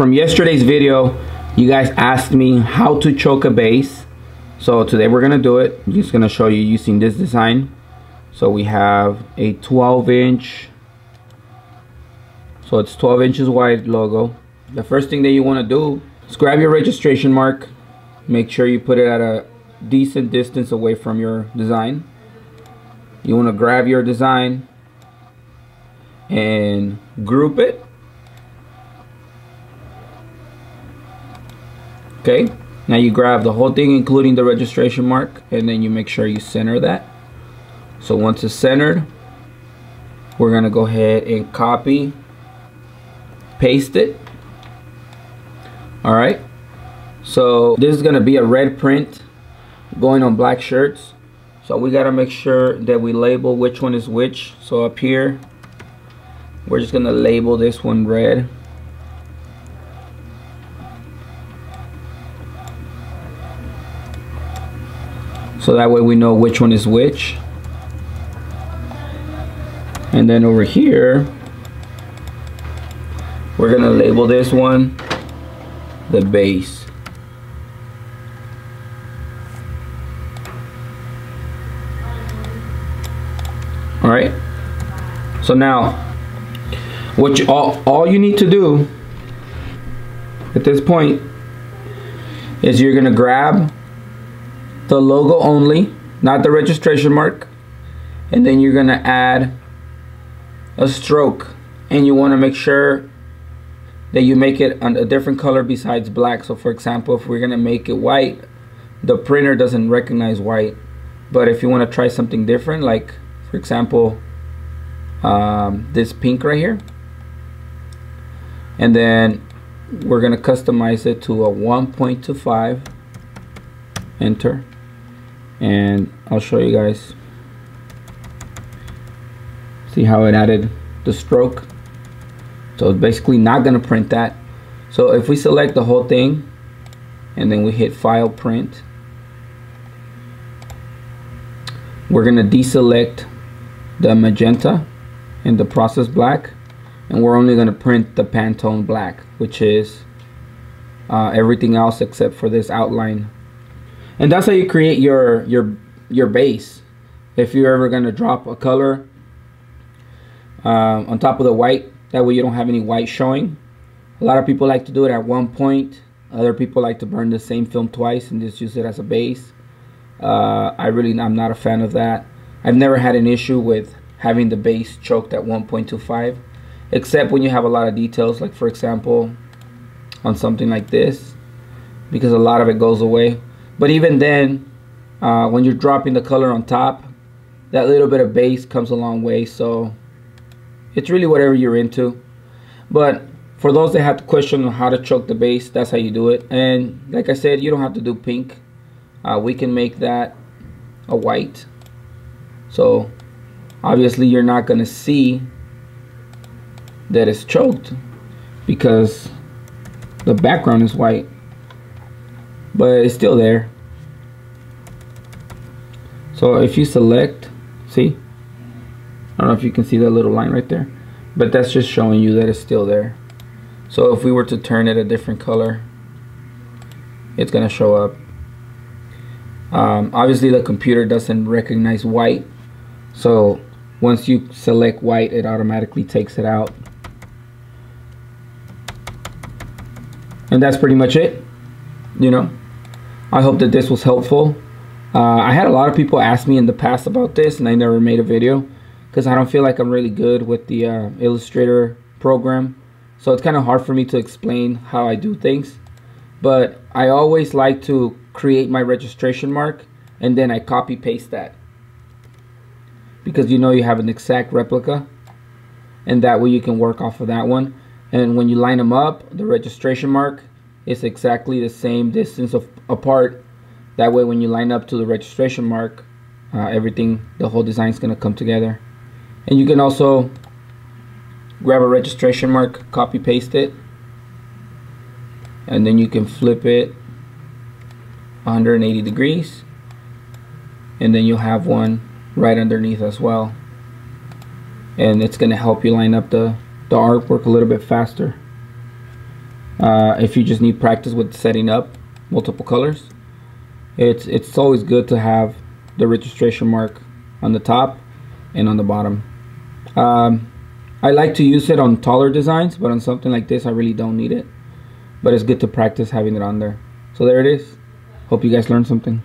From yesterday's video, you guys asked me how to choke a base. So today we're gonna do it. I'm just gonna show you using this design. So we have a 12 inch, so it's 12 inches wide logo. The first thing that you wanna do is grab your registration mark. Make sure you put it at a decent distance away from your design. You wanna grab your design and group it okay now you grab the whole thing including the registration mark and then you make sure you center that. So once it's centered we're gonna go ahead and copy paste it. All right so this is gonna be a red print going on black shirts. So we gotta make sure that we label which one is which. So up here we're just gonna label this one red. So that way we know which one is which. And then over here, we're gonna label this one the base. All right. So now what you all, all you need to do at this point is you're gonna grab the logo only not the registration mark. And then you're gonna add a stroke. And you want to make sure that you make it a different color besides black. So for example if we're gonna make it white the printer doesn't recognize white. But if you want to try something different like for example um, this pink right here. And then we're gonna customize it to a 1.25 enter and I'll show you guys. See how it added the stroke? So it's basically not gonna print that. So if we select the whole thing and then we hit file print we're gonna deselect the magenta and the process black and we're only going to print the Pantone black which is uh, everything else except for this outline and that's how you create your your your base. If you're ever going to drop a color uh, on top of the white that way you don't have any white showing. A lot of people like to do it at one point. Other people like to burn the same film twice and just use it as a base. Uh, I really I'm not a fan of that. I've never had an issue with having the base choked at 1.25 except when you have a lot of details like for example on something like this because a lot of it goes away but even then uh, when you're dropping the color on top that little bit of base comes a long way. So it's really whatever you're into. But for those that have the question on how to choke the base that's how you do it. And like I said you don't have to do pink. Uh, we can make that a white. So obviously you're not gonna see that it's choked because the background is white but it's still there. So if you select see? I don't know if you can see that little line right there but that's just showing you that it's still there. So if we were to turn it a different color it's gonna show up. Um, obviously the computer doesn't recognize white so once you select white it automatically takes it out. And that's pretty much it you know I hope that this was helpful. Uh, I had a lot of people ask me in the past about this and I never made a video because I don't feel like I'm really good with the uh, Illustrator program. So it's kind of hard for me to explain how I do things. But I always like to create my registration mark and then I copy paste that. Because you know you have an exact replica and that way you can work off of that one. And when you line them up the registration mark is exactly the same distance of apart. That way when you line up to the registration mark uh, everything the whole design is going to come together. And you can also grab a registration mark copy paste it and then you can flip it 180 degrees. And then you'll have one right underneath as well. And it's going to help you line up the the artwork a little bit faster. Uh, if you just need practice with setting up multiple colors it's it's always good to have the registration mark on the top and on the bottom. Um, I like to use it on taller designs but on something like this I really don't need it. But it's good to practice having it on there. So there it is. Hope you guys learned something